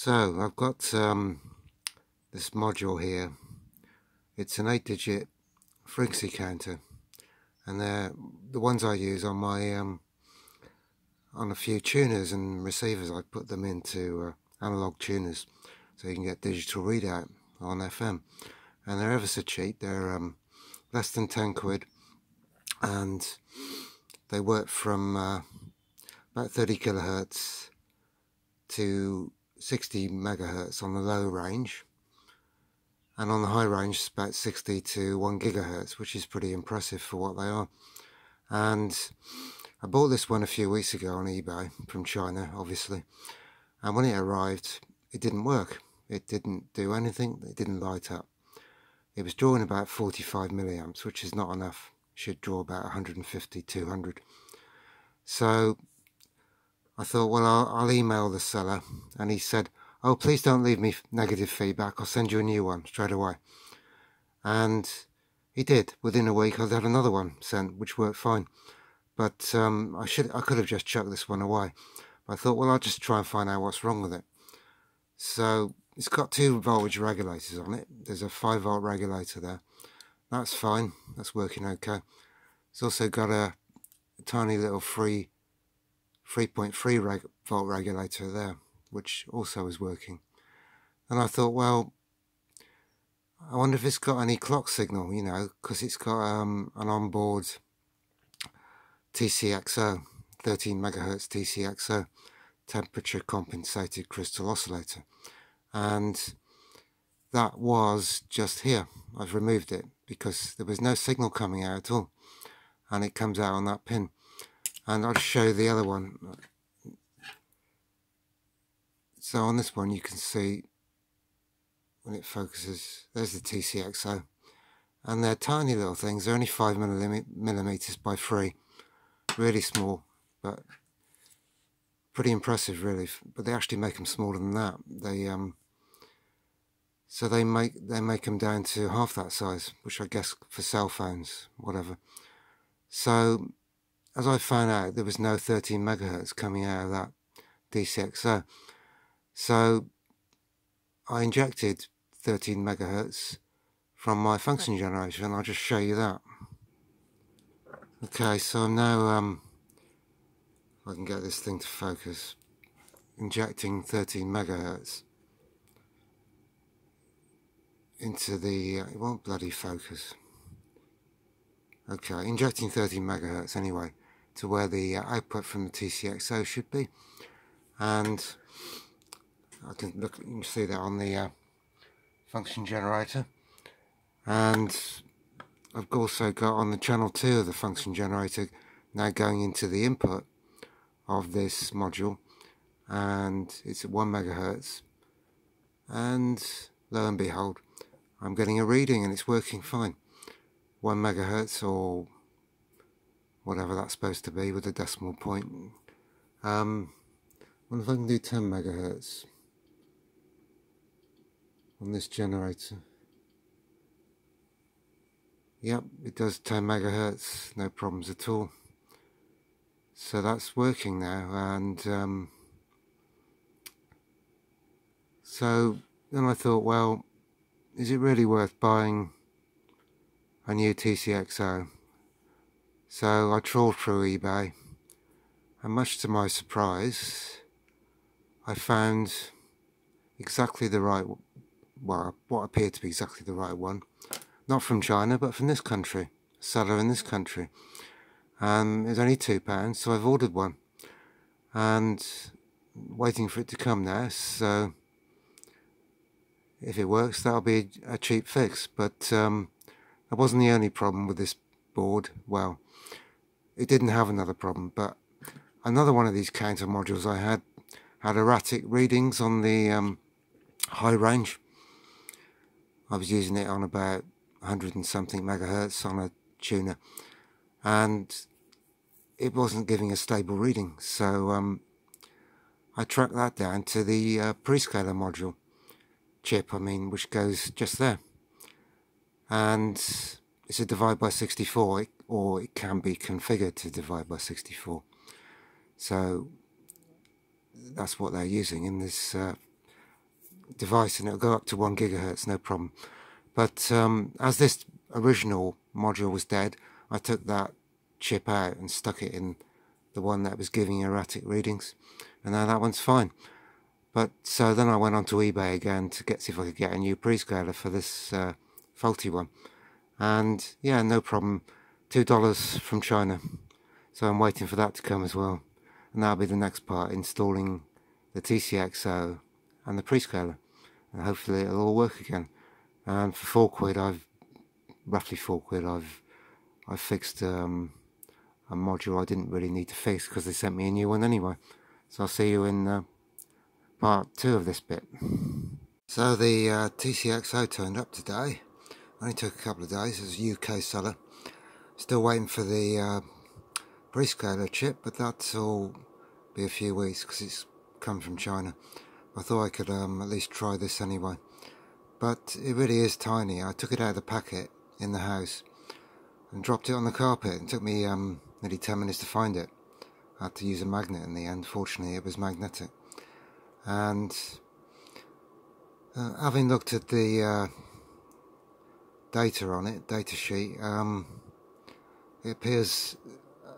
So I've got um, this module here. It's an 8-digit frequency counter, and the ones I use on my um, on a few tuners and receivers. I put them into uh, analog tuners, so you can get digital readout on FM. And they're ever so cheap. They're um, less than 10 quid, and they work from uh, about 30 kilohertz to 60 megahertz on the low range and on the high range it's about 60 to 1 gigahertz which is pretty impressive for what they are. And I bought this one a few weeks ago on eBay from China obviously and when it arrived it didn't work. It didn't do anything. It didn't light up. It was drawing about 45 milliamps which is not enough. It should draw about 150 200 so I thought, well, I'll, I'll, email the seller. And he said, oh, please don't leave me negative feedback. I'll send you a new one straight away. And he did. Within a week, I had another one sent, which worked fine. But um, I should, I could have just chucked this one away. But I thought, well, I'll just try and find out what's wrong with it. So it's got two voltage regulators on it. There's a 5 volt regulator there. That's fine. That's working okay. It's also got a tiny little free 3.3 reg volt regulator there, which also is working. And I thought, well, I wonder if it's got any clock signal, you know, because it's got um, an onboard TCXO, 13 megahertz TCXO, temperature compensated crystal oscillator. And that was just here. I've removed it because there was no signal coming out at all. And it comes out on that pin and I'll show the other one. So on this one you can see when it focuses there's the TCXO and they're tiny little things. They're only 5 millimeters by 3 really small but pretty impressive really. But they actually make them smaller than that. They um so they make they make them down to half that size which I guess for cell phones whatever. So as I found out, there was no 13 megahertz coming out of that TCXO. So I injected 13 megahertz from my function generator, and I'll just show you that. Okay, so I'm now, um, I can get this thing to focus, injecting 13 megahertz into the, uh, it won't bloody focus. Okay, injecting 13 megahertz anyway to where the output from the TCXO should be. And I can look you can see that on the uh, function generator. And I've also got on the channel 2 of the function generator now going into the input of this module. And it's at 1 megahertz. And lo and behold I'm getting a reading and it's working fine. 1 megahertz or whatever that's supposed to be with a decimal point. Um, wonder if I can do 10 megahertz on this generator. Yep, it does 10 megahertz, no problems at all. So that's working now, and um, so then I thought, well, is it really worth buying a new TCXO? So I trawled through eBay and much to my surprise I found exactly the right well what appeared to be exactly the right one. Not from China but from this country seller in this country. Um, it's only two pounds so I've ordered one. And waiting for it to come now so if it works that'll be a cheap fix. But um, that wasn't the only problem with this board well it didn't have another problem, but another one of these counter modules I had had erratic readings on the um, high range. I was using it on about 100 and something megahertz on a tuner and it wasn't giving a stable reading. So um, I tracked that down to the uh, prescaler module chip I mean which goes just there. And it's a divide by 64 or it can be configured to divide by 64 so that's what they're using in this uh, device and it'll go up to 1 gigahertz, no problem. But um, as this original module was dead, I took that chip out and stuck it in the one that was giving erratic readings. And now that one's fine. But so then I went on to eBay again to get see if I could get a new prescaler for this uh, faulty one. And yeah, no problem. Two dollars from China. So I'm waiting for that to come as well. And that'll be the next part, installing the TCXO and the prescaler. And hopefully it'll all work again. And for four quid, I've roughly four quid, I've I've fixed um, a module I didn't really need to fix because they sent me a new one anyway. So I'll see you in uh, part two of this bit. So the uh, TCXO turned up today. Only took a couple of days. as a UK seller. Still waiting for the uh, prescaler chip, but that'll be a few weeks because it's come from China. I thought I could um, at least try this anyway. But it really is tiny. I took it out of the packet in the house and dropped it on the carpet. It took me um, nearly 10 minutes to find it. I had to use a magnet in the end. Fortunately, it was magnetic. And uh, having looked at the uh, data on it, data sheet, um, it appears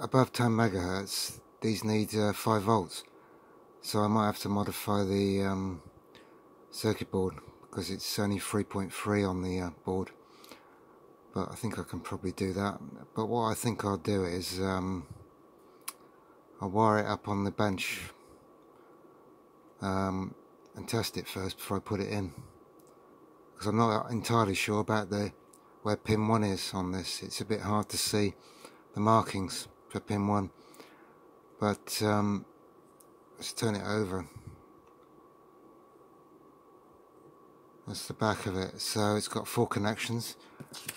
above 10 megahertz, these need uh, 5 volts. So I might have to modify the um, circuit board because it's only 3.3 on the uh, board but I think I can probably do that. But what I think I'll do is um, I'll wire it up on the bench um, and test it first before I put it in because I'm not entirely sure about the where pin 1 is on this. It's a bit hard to see the markings for pin 1 but um, let's turn it over. That's the back of it. So it's got four connections.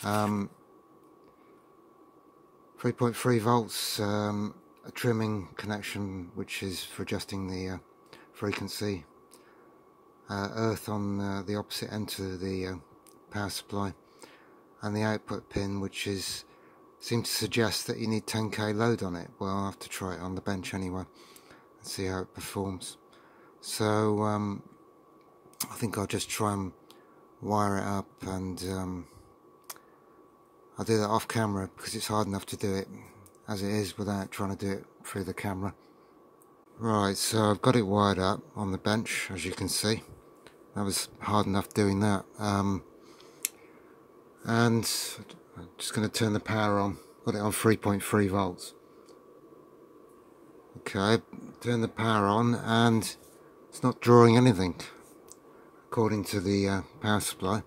Um, 3.3 volts, um, a trimming connection which is for adjusting the uh, frequency. Uh, earth on uh, the opposite end to the uh, power supply. And the output pin which is seems to suggest that you need 10k load on it. Well, I'll have to try it on the bench anyway and see how it performs. So um, I think I'll just try and wire it up and um, I'll do that off camera because it's hard enough to do it as it is without trying to do it through the camera. Right, so I've got it wired up on the bench as you can see. That was hard enough doing that. Um, and I'm just going to turn the power on. Got it on 3.3 volts. Okay, turn the power on and it's not drawing anything according to the uh, power supply.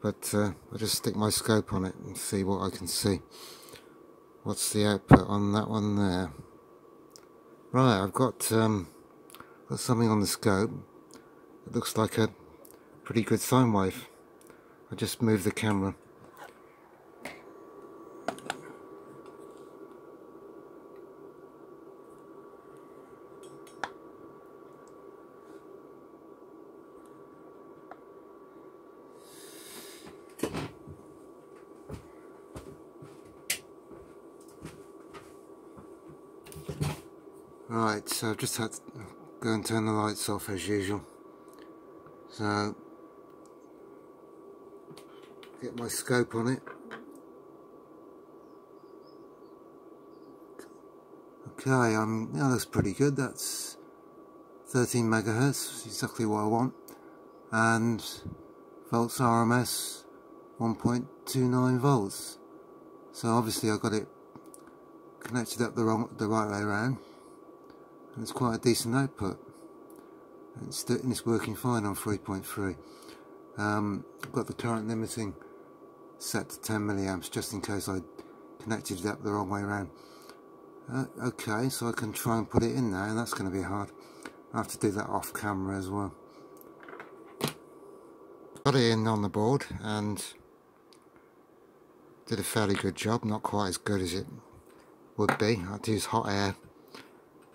But uh, I'll just stick my scope on it and see what I can see. What's the output on that one there? Right I've got um, got something on the scope. It looks like a pretty good sine wave I just moved the camera Right, so I've just had to go and turn the lights off as usual. So, get my scope on it. Okay, um, yeah, that's pretty good. That's 13 megahertz, exactly what I want. And volts RMS 1.29 volts. So obviously I got it connected up the wrong, the right way around and it's quite a decent output it's, and it's working fine on 3.3 um, I've got the current limiting set to 10 milliamps just in case I connected it up the wrong way around. Uh, okay so I can try and put it in there, and that's going to be hard. I have to do that off camera as well. Got it in on the board and did a fairly good job. Not quite as good as it would be. I had to use hot air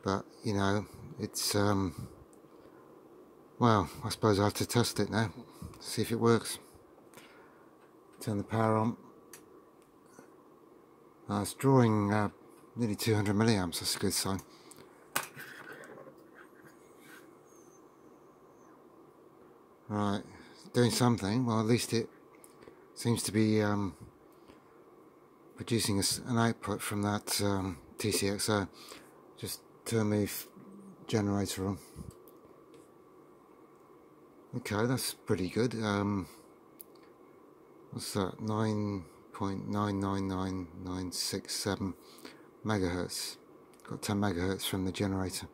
but you know it's um, well I suppose I have to test it now see if it works turn the power on uh, it's drawing uh, nearly 200 milliamps that's a good sign Right, doing something. Well, at least it seems to be um, producing an output from that um, TCXO. Just turn the generator on. Okay, that's pretty good. Um, what's that? 9.999967 megahertz. Got 10 megahertz from the generator.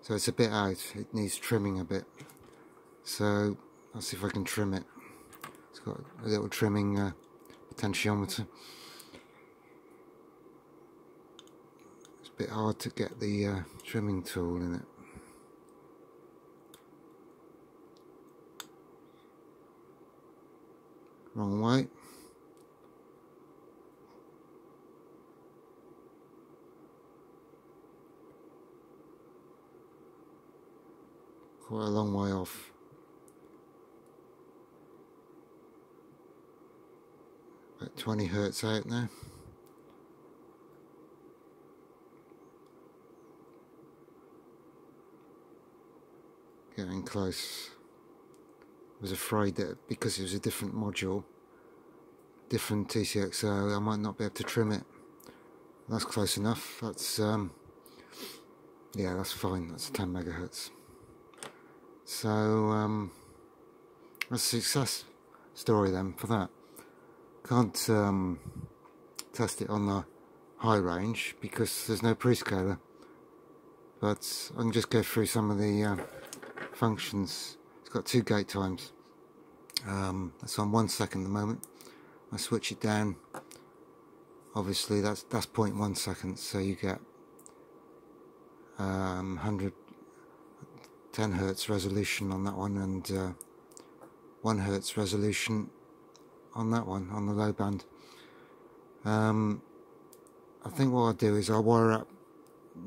So it's a bit out. It needs trimming a bit. So I'll see if I can trim it. It's got a little trimming uh, potentiometer. It's a bit hard to get the uh, trimming tool in it. Wrong way. Quite a long way off. About 20 hertz out now. Getting close. Was afraid that because it was a different module, different TCXO, I might not be able to trim it. That's close enough. That's um, yeah, that's fine. That's 10 megahertz. So um, that's a success story then for that. Can't um, test it on the high range because there's no prescaler. But I can just go through some of the uh, functions. Got two gate times. Um, that's on one second at the moment. I switch it down. Obviously, that's that's 0.1 seconds, so you get um, 100 10 hertz resolution on that one and uh, 1 hertz resolution on that one, on the low band. Um, I think what I'll do is I'll wire up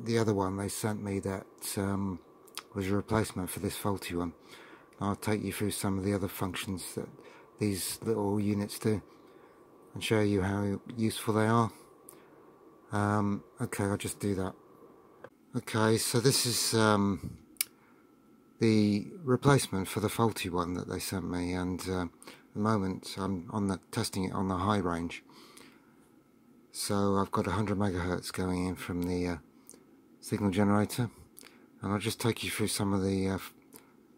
the other one they sent me that um, was a replacement for this faulty one. I'll take you through some of the other functions that these little units do and show you how useful they are. Um, okay, I'll just do that. Okay, so this is um, the replacement for the faulty one that they sent me and uh, the moment I'm on the testing it on the high range so I've got 100 megahertz going in from the uh, signal generator and I'll just take you through some of the uh,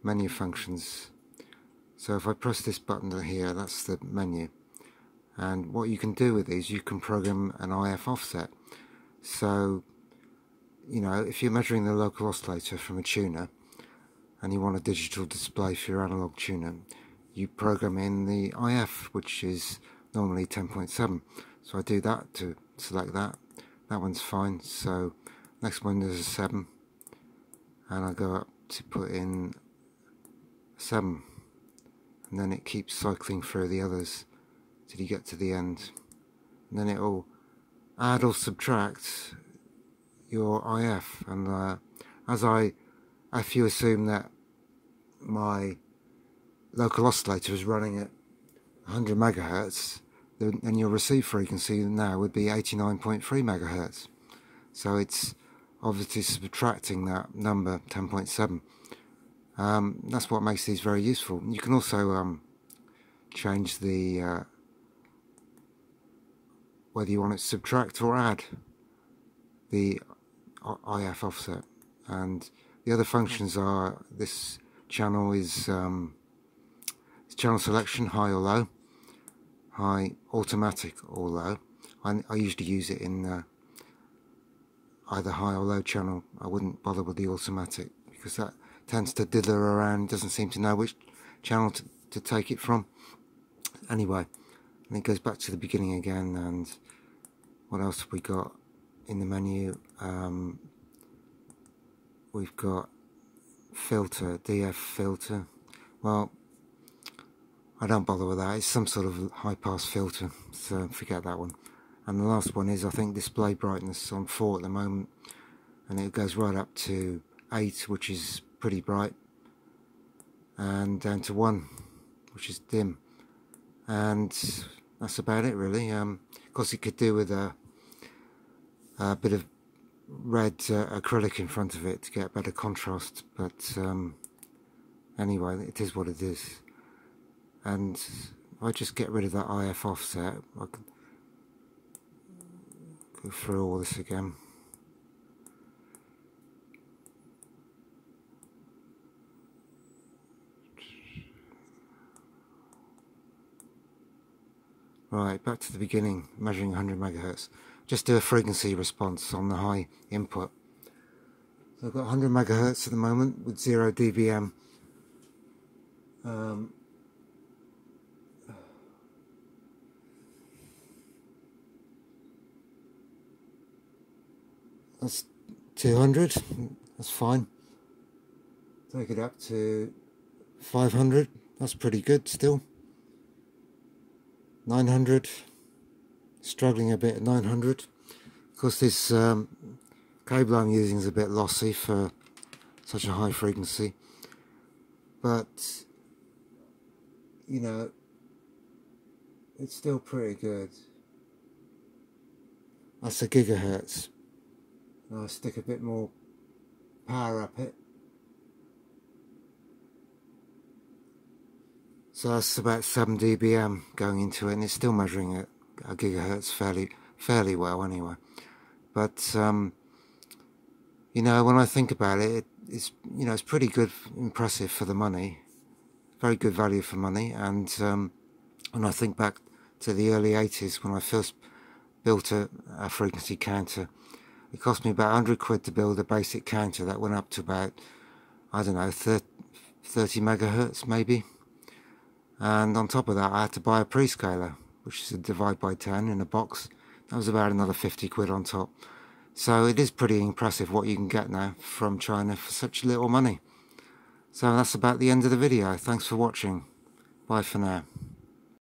menu functions. So if I press this button here that's the menu. And what you can do with these you can program an IF offset. So you know if you're measuring the local oscillator from a tuner and you want a digital display for your analog tuner you program in the IF which is normally 10.7 so I do that to select that. That one's fine. So next one is a 7 and I go up to put in 7 and then it keeps cycling through the others till you get to the end and then it will add or subtract your IF and uh, as I if you assume that my local oscillator is running at 100 megahertz, then your receive frequency now would be 89.3 megahertz. So it's obviously subtracting that number 10.7. Um, that's what makes these very useful. You can also um, change the uh, whether you want it to subtract or add the IF offset. And the other functions are this channel is um, channel selection high or low high automatic or low I, I usually use it in uh, either high or low channel I wouldn't bother with the automatic because that tends to dither around doesn't seem to know which channel to, to take it from anyway and it goes back to the beginning again and what else have we got in the menu um, we've got filter DF filter well I don't bother with that. It's some sort of high pass filter, so forget that one. And the last one is, I think, display brightness on 4 at the moment. And it goes right up to 8, which is pretty bright. And down to 1, which is dim. And that's about it, really. Um, of course, it could do with a, a bit of red uh, acrylic in front of it to get better contrast. But um, anyway it is what it is and I just get rid of that IF offset I can go through all this again Right, back to the beginning, measuring 100 megahertz. Just do a frequency response on the high input. So I've got 100 megahertz at the moment with 0 dBm. Um, that's 200, that's fine. Take it up to 500, that's pretty good still. 900 struggling a bit at 900 of course this um, cable I'm using is a bit lossy for such a high frequency. But you know it's still pretty good. That's a gigahertz. I'll stick a bit more power up it So that's about 7 dBm going into it, and it's still measuring at a gigahertz fairly fairly well anyway. But um, you know, when I think about it, it, it's you know it's pretty good, impressive for the money, very good value for money. And um, when I think back to the early 80s when I first built a, a frequency counter, it cost me about 100 quid to build a basic counter that went up to about I don't know 30, 30 megahertz maybe and on top of that I had to buy a prescaler which is a divide by 10 in a box. That was about another 50 quid on top. So it is pretty impressive what you can get now from China for such little money. So that's about the end of the video. Thanks for watching. Bye for now